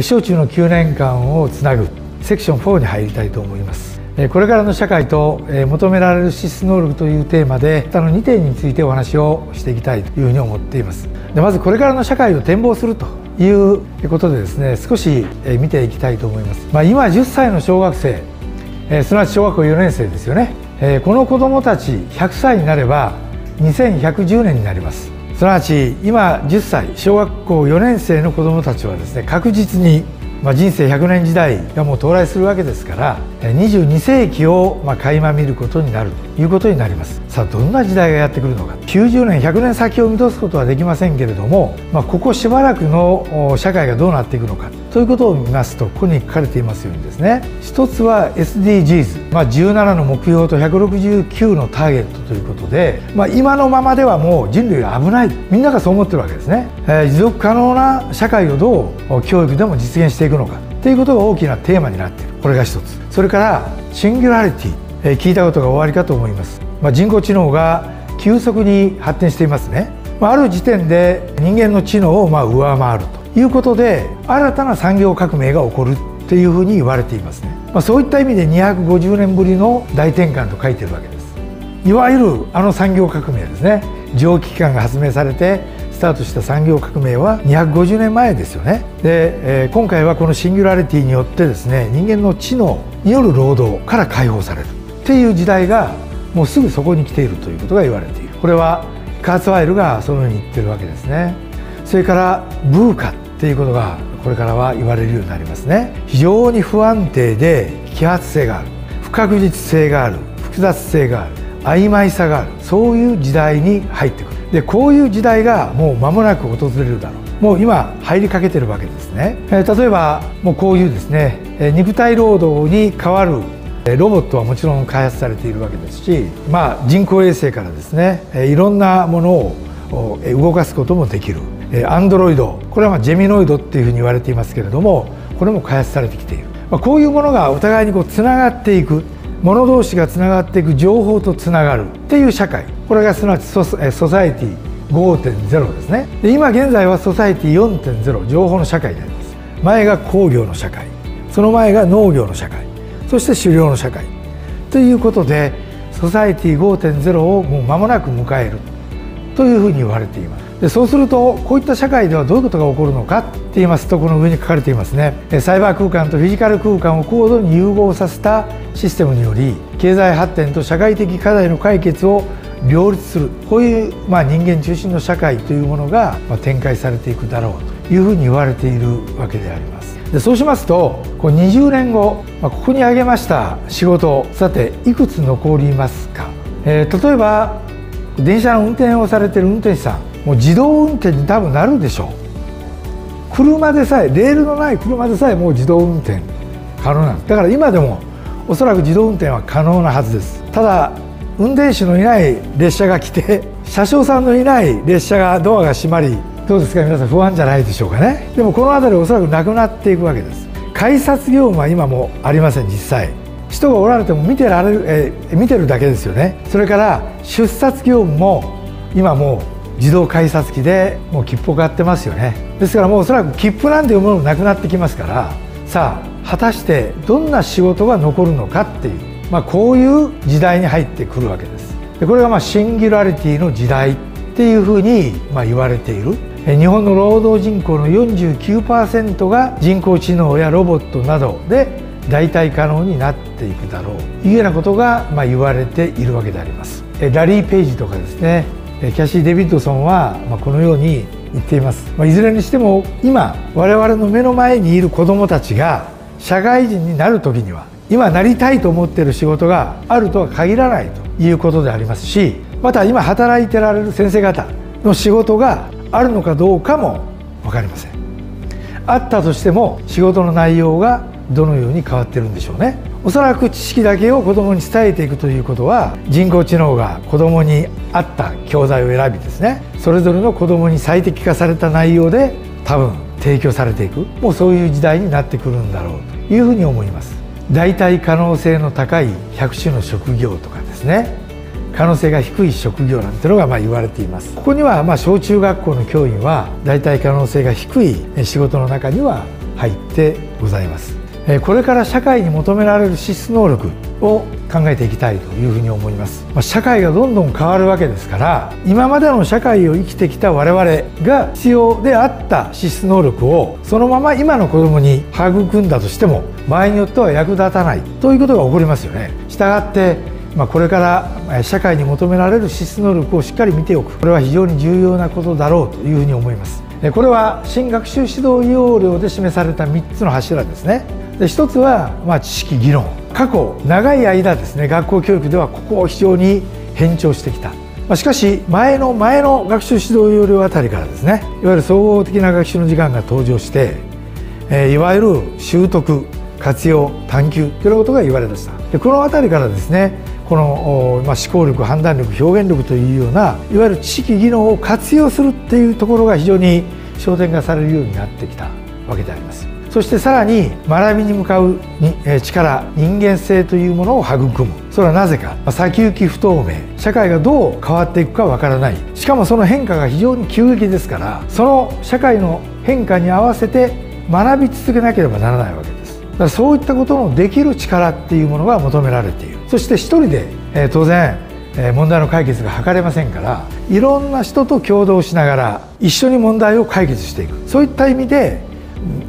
小中の9年間をつなぐセクション4に入りたいと思います。これからの社会と求められる資質能力というテーマで他の2点についてお話をしていきたいというふうに思っています。でまずこれからの社会を展望するということでですね少し見ていきたいと思います、まあ、今10歳の小学生すなわち小学校4年生ですよね。この子どもたち100歳になれば2110年になります。すなわち今10歳小学校4年生の子どもたちはですね確実にまあ、人生100年時代がもう到来するわけですから22世紀をまあ垣間見ることになるということになります。さあどんな時代がやってくるのか。90年100年先を見通すことはできませんけれども、まあ、ここしばらくの社会がどうなっていくのか。ということを見ますとここに書かれていますようにですね。一つは SDGs、まあ、17の目標と169のターゲットということで、まあ、今のままではもう人類が危ない。みんながそう思ってるわけですね、えー、持続可能な社会をどう教育でも実現していくのか。ということが大きなテーマになっている。これが一つ。それからシンギュラリティ、えー、聞いたことが終わりかと思います、まあ、人工知能が急速に発展していますね、まあ、ある時点で人間の知能をまあ上回るということで新たな産業革命が起こるっていうふうに言われていますね、まあ、そういった意味で250年ぶりの大転換と書いてるわけです。いわゆるあの産業革命ですね。蒸気機関が発明されてスタートした産業革命は250年前ですよね。で、えー、今回はこのシンギュラリティによってですね人間の知能による労働から解放される。っていう時代がもうすぐそこに来ているということが言われている。これはカーツワイルがそのように言ってるわけですね。それからブーカっていうことがこれからは言われるようになりますね。非常に不安定で揮発性がある。不確実性がある。複雑性がある。曖昧さがある。そういう時代に入ってくる。でこういう時代がもう間もなく訪れるだろう。もう今入りかけてるわけですね、え例えばもうこういうですねえ肉体労働に代わるロボットはもちろん開発されているわけですし、まあ、人工衛星からですねいろんなものを動かすこともできる。アンドロイド。これはジェミノイドっていうふうに言われていますけれどもこれも開発されてきている、ま、こういうものがお互いにこうつながっていく。物同士がつながっていく情報とつながるっていう社会。これがすなわちソソサエティ5.0ですね。で今現在はソサエティ4.0情報の社会であります。前が工業の社会。その前が農業の社会。そして狩猟の社会。ということでソサエティ5.0をもう間もなく迎えるというふうに言われています。でそうするとこういった社会ではどういうことが起こるのかって言います。とこの上に書かれていますね。サイバー空間とフィジカル空間を高度に融合させたシステムにより経済発展と社会的課題の解決を両立する。こういう、まあ、人間中心の社会というものが、まあ、展開されていくだろうというふうに言われているわけであります。でそうしますとこう20年後、まあ、ここに挙げました仕事さていくつ残りますか、えー、例えば電車の運転をされてる運転手さん。もう自動運転に多分なるでしょう。車でさえレールのない車でさえもう自動運転可能なんです。だから今でもおそらく自動運転は可能なはずです。ただ運転手のいない列車が来て 車掌さんのいない列車がドアが閉まりどうですか？皆さん不安じゃないでしょうかね？でもこの辺りおそらくなくなっていくわけです。改札業務は今もありません実際。人がおられても見てられる、え見てるだけですよね。それから出札業務も今もう自動改札機でもう切符を買ってますよね。ですからもうおそらく切符なんていうものもなくなってきますからさあ果たしてどんな仕事が残るのかっていう、まあ、こういう時代に入ってくるわけです。でこれがまあシンギュラリティの時代っていうふうにまあ言われている。日本の労働人口の49%が人工知能やロボットなどで代替可能になっていくだろうというようなことがまあ言われているわけであります。ラリー・ペイジとかですね。キャシー・デビッドソンはこのように言っています、ま、いずれにしても今我々の目の前にいる子どもたちが社会人になる時には今なりたいと思っている仕事があるとは限らないということでありますしまた今働いてられる先生方の仕事があるのかどうかも分かりません。あったとしても仕事の内容がどのように変わってるんでしょうね。おそらく知識だけを子どもに伝えていくということは人工知能が子どもに合った教材を選びですね。それぞれの子どもに最適化された内容で多分提供されていく。もうそういう時代になってくるんだろうというふうに思います。代替可能性の高い100種の職業とかですね。可能性が低い職業なんてのがまあ言われています。ここにはま小中学校の教員は代替可能性が低い仕事の中には入ってございます。これから社会に求められる資質能力を考えていきたいというふに思います。社会がどんどん変わるわけですから今までの社会を生きてきた我々が必要であった資質能力をそのまま今の子供に育んだとしても場合によっては役立たないということが起こりますよね。したがってまあ、これから社会に求められる資質能力をしっかり見ておく。これは非常に重要なことだろうというふうに思います。これは新学習指導要領で示された3つの柱ですね。で1つはまあ知識議論。過去長い間ですね学校教育ではここを非常に偏重してきた。ましかし前の前の学習指導要領あたりからですねいわゆる総合的な学習の時間が登場して、えいわゆる習得活用探究というようなことが言われました。でこの辺りからですねこの、ま、思考力判断力表現力というようないわゆる知識技能を活用するっていうところが非常に焦点化されるようになってきたわけであります。そしてさらに学びに向かうに力人間性というものを育む。それはなぜか。先行き不透明。社会がどう変わっていくかわからない。しかもその変化が非常に急激ですからその社会の変化に合わせて学び続けなければならないわけです。だからそういったことのできる力っていうものが求められている。そして一人で、え当然え問題の解決が図れませんからいろんな人と共同しながら一緒に問題を解決していくそういった意味で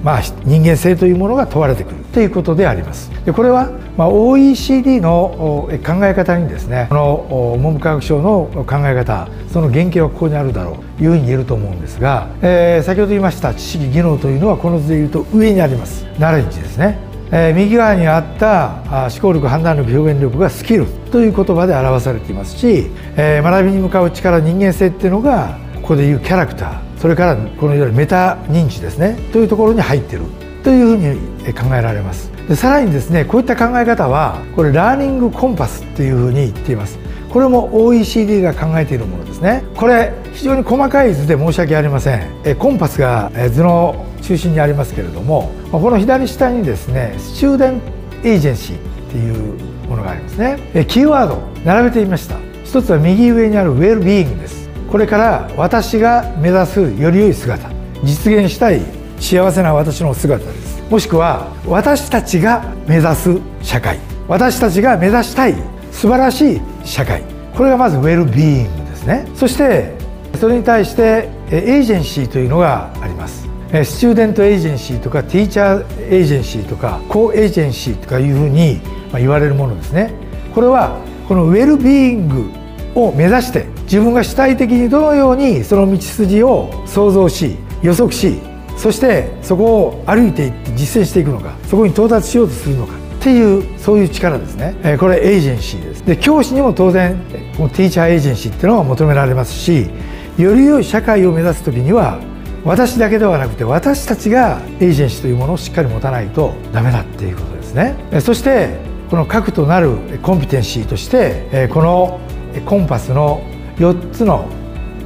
まあ、人間性というものが問われてくるということであります。でこれは、ま、OECD の考え方にですねこの文部科学省の考え方その原型はここにあるだろうというふうに言えると思うんですが、えー、先ほど言いました知識技能というのはこの図で言うと上にありますナレッジですね。えー、右側にあった思考力判断力表現力がスキルという言葉で表されていますし、えー、学びに向かう力人間性っていうのがここでいうキャラクターそれからこのいわゆるメタ認知ですねというところに入ってるというふうに考えられます。でさらにですねこういった考え方はこれラーニングコンパスっていうふうに言っています。これも OECD が考えているものですね。これ非常に細かい図で申し訳ありません。えコンパスが図の中心にありますけれどもこの左下にですねスチューデンエージェンシーっていうものがありますね。キーワード並べてみました。一つは右上にあるウェルビーイングです。これから私が目指すより良い姿。実現したい幸せな私の姿です。もしくは私たちが目指す社会。私たちが目指したい素晴らしい社会。これがまずウェルビーイングですね。そしてそれに対してエージェンシーというのがあります。 student agency とか teacher agency とか co-agency とかいうふうに言われるものですね。これはこのウェルビーイングを目指して自分が主体的にどのようにその道筋を創造し予測しそしてそこを歩いていって実践していくのかそこに到達しようとするのかっていうそういう力ですね。これエージェンシーです。で教師にも当然このティーチャーエージェンシーっていうのが求められますしより良い社会を目指す時には私だけではなくて私たちがエージェンシーというものをしっかり持たないとダメだっていうことですね。そしてこの核となるコンピテンシーとしてこのコンパスの4つの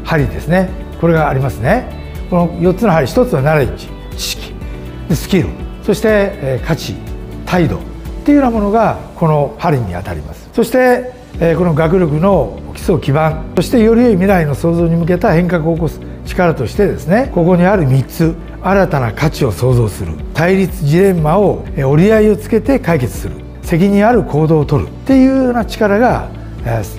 針ですね。これがありますね。この4つの針1つはナレッジ知識スキル。そして価値態度。っていうようなものがこの針にあたります。そしてこの学力の基礎基盤。そしてより良い未来の創造に向けた変革を起こす。力としてですねここにある3つ新たな価値を創造する対立ジレンマを折り合いをつけて解決する責任ある行動をとるっていうような力が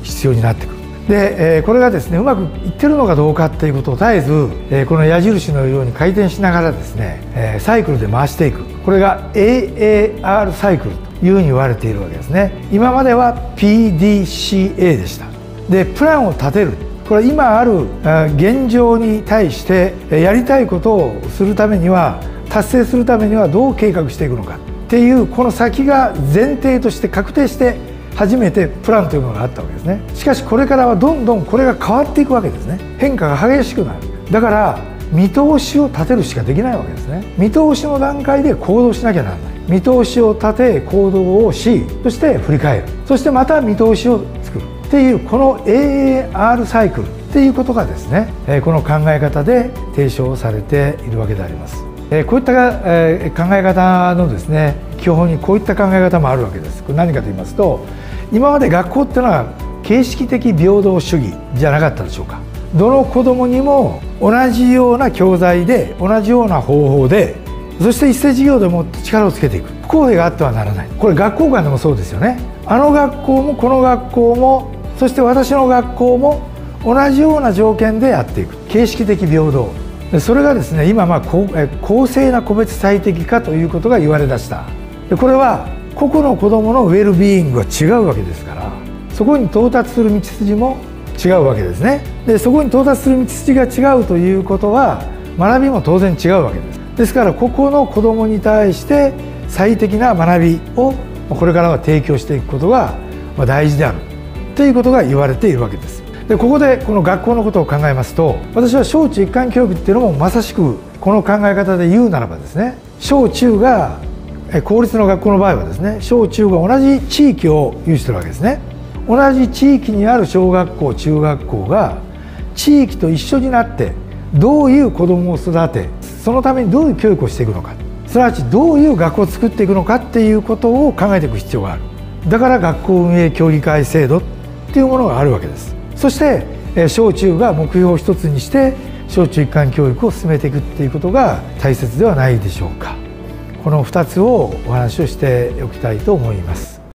必要になってくる。で、これがですねうまくいってるのかどうかっていうことを絶えず、この矢印のように回転しながらですね、サイクルで回していく。これが AAR サイクルというふうに言われているわけですね。今までは PDCA でした。でプランを立てる。これ今ある現状に対してやりたいことをするためには達成するためにはどう計画していくのか。っていうこの先が前提として確定して初めてプランというものがあったわけですね。しかしこれからはどんどんこれが変わっていくわけですね。変化が激しくなる。だから見通しを立てるしかできないわけですね。見通しの段階で行動しなきゃならない。見通しを立て行動をしそして振り返る。そしてまた見通しをっていうこの AAR サイクルっていうことがですねこの考え方で提唱されているわけであります。こういった考え方のですね基本にこういった考え方もあるわけです。これ何かと言いますと今まで学校っていうのは形式的平等主義じゃなかったでしょうか。どの子供にも同じような教材で同じような方法でそして一斉授業でも力をつけていく。不公平があってはならない。これ学校間でもそうですよね。あの学校もこの学校もそして私の学校も同じような条件でやっていく。形式的平等。それがですね今まあ公正な個別最適化ということが言われだした。でこれは個々の子どものウェルビーイングは違うわけですから。そこに到達する道筋も違うわけですね。でそこに到達する道筋が違うということは学びも当然違うわけです。ですからここの子どもに対して最適な学びをこれからは提供していくことが大事である。ということが言われているわけです。でここでこの学校のことを考えますと私は小中一貫教育っていうのもまさしくこの考え方で言うならばですね小中が公立の学校の場合はですね小中が同じ地域を有してるわけですね。同じ地域にある小学校中学校が地域と一緒になってどういう子どもを育てそのためにどういう教育をしていくのかすなわちどういう学校を作っていくのかっていうことを考えていく必要がある。だから学校運営協議会制度っていうものがあるわけです。そして小中が目標を一つにして小中一貫教育を進めていくっていうことが大切ではないでしょうか。この2つをお話をしておきたいと思います。